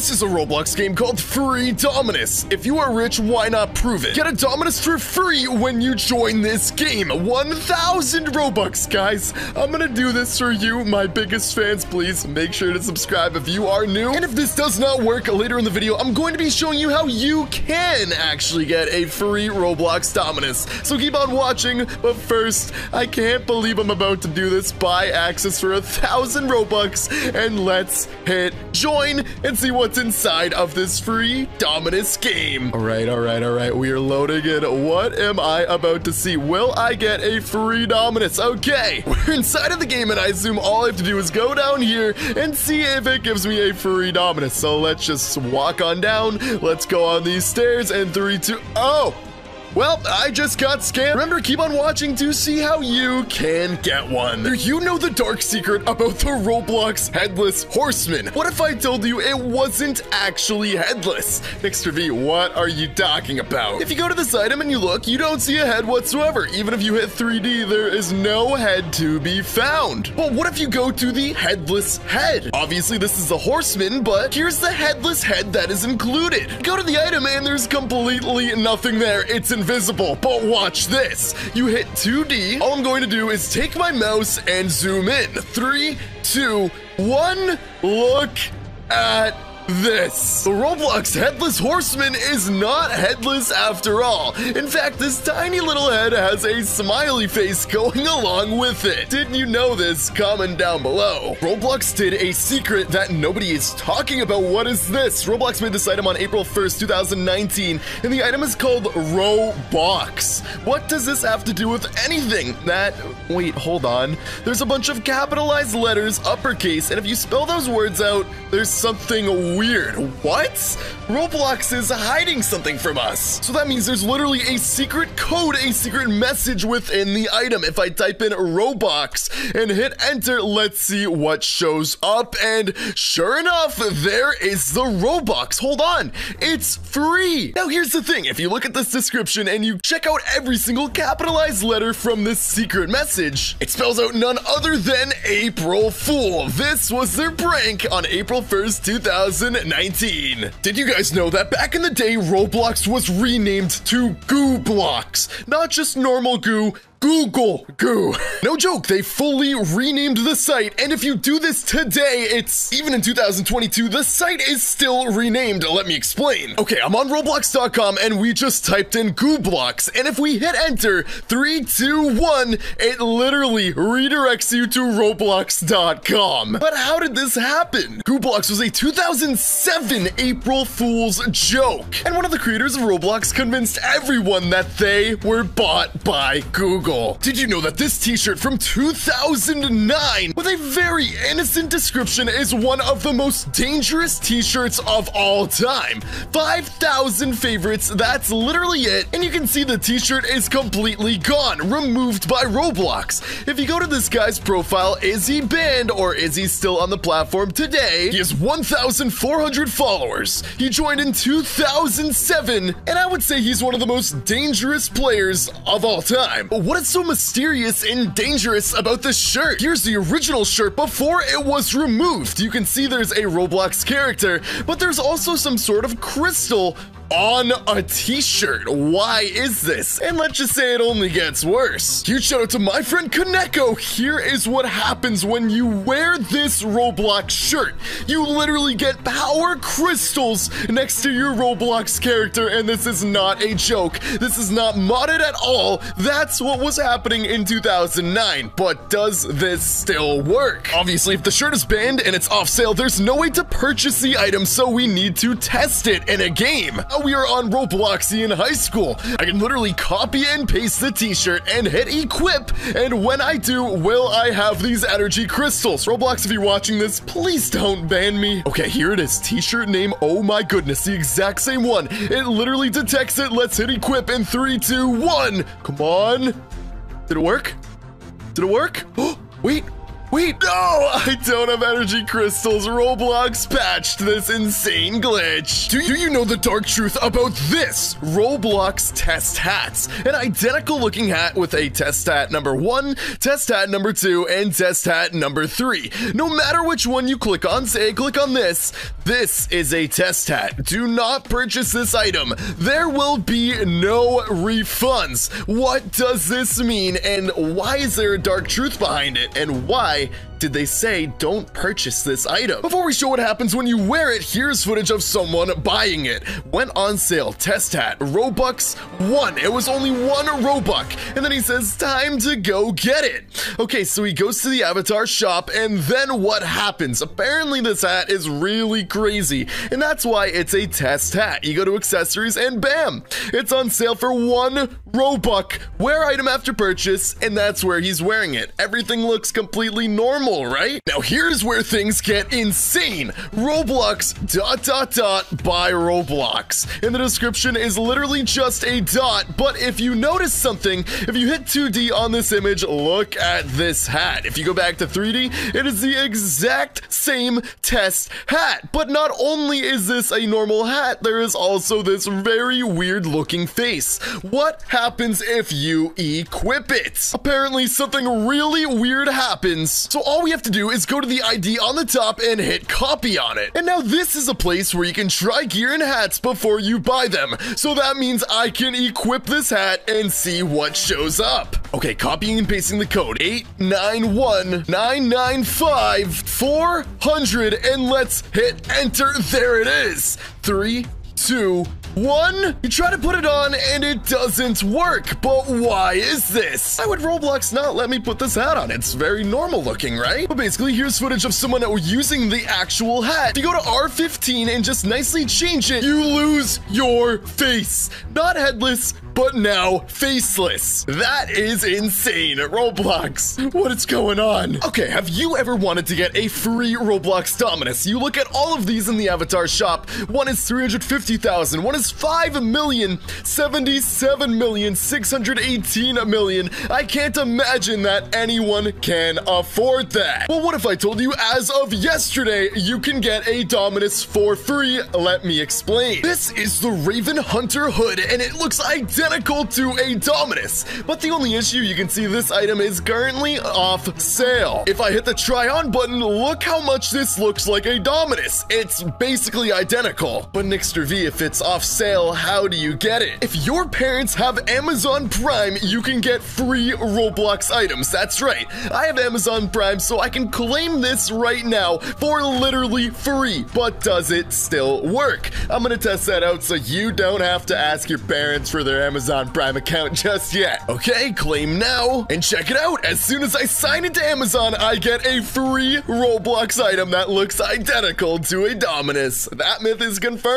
This is a Roblox game called Free Dominus. If you are rich, why not prove it? Get a Dominus for free when you join this game. 1,000 Robux, guys. I'm gonna do this for you, my biggest fans. Please make sure to subscribe if you are new. And if this does not work later in the video, I'm going to be showing you how you can actually get a free Roblox Dominus. So keep on watching, but first, I can't believe I'm about to do this. Buy access for a thousand Robux, and let's hit join and see what's inside of this free Dominus game. All right, all right, all right. We are loading in. What am I about to see? Will I get a free Dominus? Okay, we're inside of the game, and I assume all I have to do is go down here and see if it gives me a free Dominus. So let's just walk on down. Let's go on these stairs, and three, two, oh! Well, I just got scammed. Remember, keep on watching to see how you can get one. Do you know the dark secret about the Roblox Headless Horseman? What if I told you it wasn't actually headless? NicsterV, what are you talking about? If you go to this item and you look, you don't see a head whatsoever. Even if you hit 3D, there is no head to be found. But what if you go to the headless head? Obviously, this is a horseman, but here's the headless head that is included. Go to the item and there's completely nothing there. It's invisible, but watch this. You hit 2D. All I'm going to do is take my mouse and zoom in. Three, two, one. Look at this. The Roblox Headless Horseman is not headless after all. In fact, this tiny little head has a smiley face going along with it. Didn't you know this? Comment down below. Roblox did a secret that nobody is talking about. What is this? Roblox made this item on April 1st, 2019, and the item is called Roblox. What does this have to do with anything? That, wait, hold on. There's a bunch of capitalized letters, uppercase, and if you spell those words out, there's something weird. What? Roblox is hiding something from us. So that means there's literally a secret code, a secret message within the item. If I type in Roblox and hit enter, let's see what shows up. And sure enough, there is the Robux. Hold on, it's free. Now here's the thing. If you look at this description and you check out every single capitalized letter from this secret message, it spells out none other than April Fool. This was their prank on April 1st, 2019. Did you guys know that back in the day, Roblox was renamed to Gooblox? Not just normal goo, Google Goo. No joke, they fully renamed the site, and if you do this today, it's even in 2022, the site is still renamed. Let me explain. Okay, I'm on Roblox.com and we just typed in Gooblox, and if we hit enter, three, two, one, it literally redirects you to Roblox.com. But how did this happen? Gooblox was a 2007 April Fool's joke, and one of the creators of Roblox convinced everyone that they were bought by Google. Did you know that this t-shirt from 2009 with a very innocent description is one of the most dangerous t-shirts of all time? 5,000 favorites, that's literally it. And you can see the t-shirt is completely gone, removed by Roblox. If you go to this guy's profile, is he banned or is he still on the platform today? He has 1,400 followers. He joined in 2007, and I would say he's one of the most dangerous players of all time. What is so mysterious and dangerous about this shirt? Here's the original shirt before it was removed. You can see there's a Roblox character, but there's also some sort of crystal on a t-shirt. Why is this? And let's just say it only gets worse. Huge shout out to my friend Kaneko. Here is what happens when you wear this Roblox shirt. You literally get power crystals next to your Roblox character, and this is not a joke. This is not modded at all. That's what was happening in 2009. But does this still work? Obviously, if the shirt is banned and it's off sale, there's no way to purchase the item, so we need to test it in a game we are on Robloxian High School. I can literally copy and paste the t-shirt and hit equip, and when I do, will I have these energy crystals? Roblox, if you're watching this, please don't ban me. Okay, here it is, t-shirt name, oh my goodness, the exact same one. It literally detects it, let's hit equip in three, two, one. Come on. Did it work? Did it work? Oh, wait, Wait, no, I don't have energy crystals. Roblox patched this insane glitch. Do you, know the dark truth about this? Roblox test hats. An identical looking hat with a test hat number one, test hat number two, and test hat number three. No matter which one you click on, say click on this, this is a test hat. Do not purchase this item. There will be no refunds. What does this mean and why is there a dark truth behind it and why guy did they say don't purchase this item? Before we show what happens when you wear it, here's footage of someone buying it. Went on sale, test hat, Robux 1. It was only one Robux. And then he says, time to go get it. Okay, so he goes to the avatar shop and then what happens? Apparently this hat is really crazy and that's why it's a test hat. You go to accessories and bam, it's on sale for one Robux. Wear item after purchase and that's where he's wearing it. Everything looks completely normal right? Now here's where things get insane. Roblox dot dot dot by Roblox. And the description is literally just a dot, but if you notice something, if you hit 2D on this image, look at this hat. If you go back to 3D, it is the exact same test hat. But not only is this a normal hat, there is also this very weird looking face. What happens if you equip it? Apparently something really weird happens. So all all we have to do is go to the ID on the top and hit copy on it. And now this is a place where you can try gear and hats before you buy them. So that means I can equip this hat and see what shows up. Okay, copying and pasting the code 891-995-400 and let's hit enter. There it is. Three, two, one, you try to put it on and it doesn't work. But why is this? Why would Roblox not let me put this hat on? It's very normal looking, right? But basically, here's footage of someone using the actual hat. If you go to R15 and just nicely change it, you lose your face. Not headless, but now faceless. That is insane. Roblox, what is going on? Okay, have you ever wanted to get a free Roblox Dominus? You look at all of these in the avatar shop. One is 350,000, one is is 5 million, 77 million, 618 million. I can't imagine that anyone can afford that. Well, what if I told you as of yesterday, you can get a Dominus for free? Let me explain. This is the Raven Hunter hood, and it looks identical to a Dominus. But the only issue, you can see this item is currently off sale. If I hit the try on button, look how much this looks like a Dominus. It's basically identical. But NicsterV, if it's off sale, how do you get it? If your parents have Amazon Prime, you can get free Roblox items. That's right. I have Amazon Prime, so I can claim this right now for literally free. But does it still work? I'm gonna test that out so you don't have to ask your parents for their Amazon Prime account just yet. Okay, claim now and check it out. As soon as I sign into Amazon, I get a free Roblox item that looks identical to a Dominus. That myth is confirmed.